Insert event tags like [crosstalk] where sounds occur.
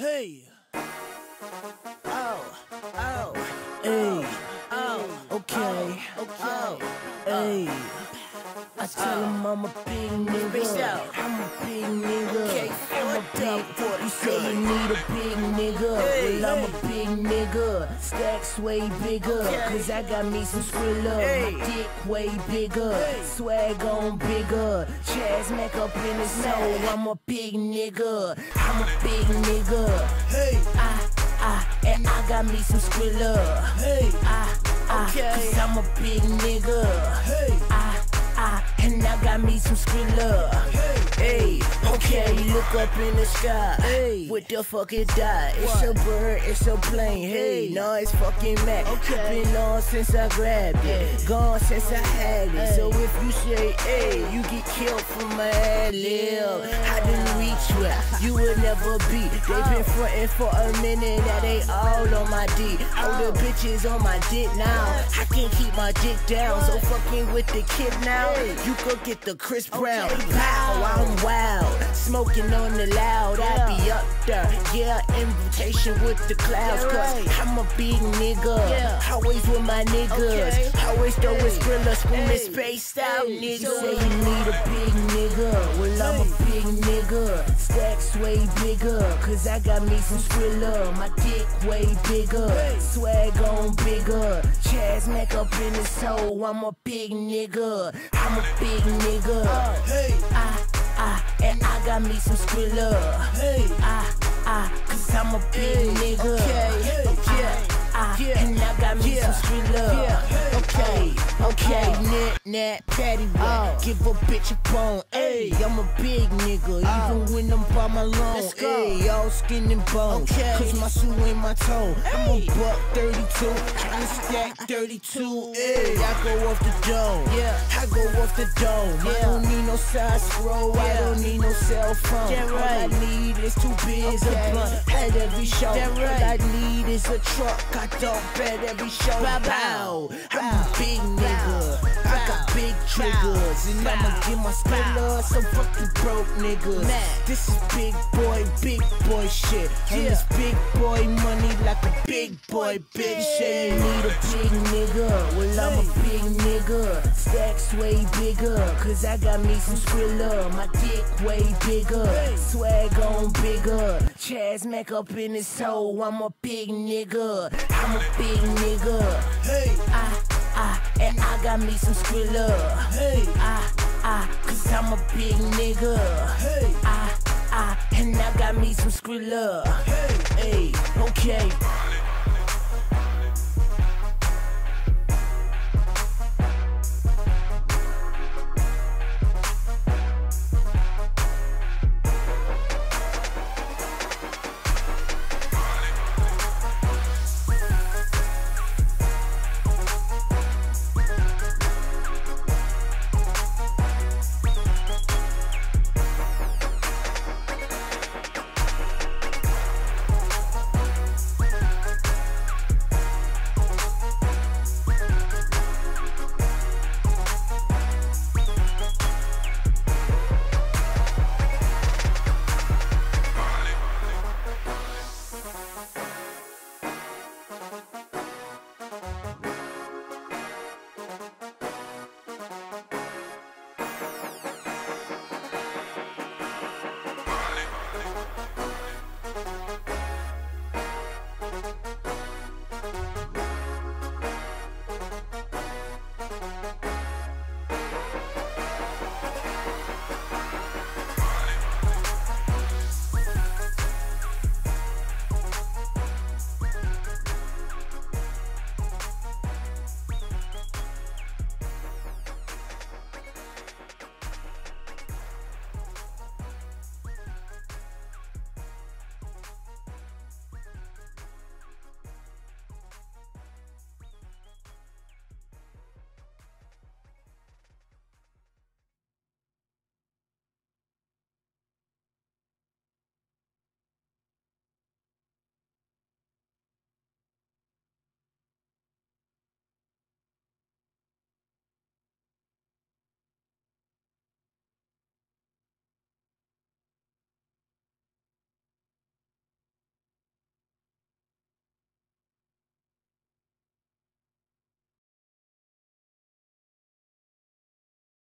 Hey. I tell him I'm a big nigga. I'm a big nigga. I'm a big. You say you need a big nigga. Well, I'm a big nigga. Stacks way bigger. Cause I got me some Skrilla. My dick way bigger. Swag on bigger. Chaz Mack up in his soul. I'm a big nigga. I'm a big nigga. Hey. I, I, and I got me some Skrilla. Hey. I, I, cause I'm a big nigga. Hey. I, I, and I got me some Skrilla. Hey, okay, look up in the sky. Hey, what the fuck it die? It's a bird, it's a plane. Hey, no, it's fucking Mack. Okay. Been on since I grabbed it, gone since I had it. So if you say, hey, you get killed for my ad lib. I didn't reach where you would never be. They been frontin' for a minute, now they all on my D. All the bitches on my dick now. I can't keep my dick down, so fucking with the kid now. You could get the Chris Brown. Pow, I'm wild. Smoking on the loud, I be up there. Yeah, invitation with the clouds. Cause I'm a big nigga. Always with my niggas. Always throw a skrilla, screaming spaced out nigga. Say you need a big nigga. Well, I'm a big nigga. Stacks way bigger. Cause I got me some skrilla. My dick way bigger. Swag on bigger. Chaz Mack up in his soul. I'm a big nigga. I'm a big nigga. Hey. I, I, and I got me some Skrilla. Hey. I, I, cause I'm a big nigga. Okay. Yeah. I, and I got me some Skrilla. Okay. Okay. Uh. Net, net, patty wet. Give a bitch a bone. Hey, I'm a big nigga. Even when I'm by my loan. Hey, all skin and bone. Cause my shoe ain't my tone. I'm a buck 32. Tryna stack [laughs] 32. Hey, I go off the dome. Yeah. I go off the dome. I don't need no side scroll. I don't need no cell phone. All I need is two beers, a blunt at every show. All I need is a truck. I don't bet every show. Bow, I'm a big nigga. I got big triggers, and I'ma get my spiller some fucking broke niggas. This is big boy, big boy shit. And this big boy money like a big boy bitch. Say you need a big nigga. Well, I'm a big nigga. Stacks way bigger. Cause I got me some Skrilla. My dick way bigger. Swag on bigger. Chaz Mack up in his soul. I'm a big nigga. I'm a big nigga. Hey. I, and I got me some Skrilla. Hey. I, I, cause I'm a big nigga. Hey. I, I, and I got me some Skrilla. Hey. Hey. Okay.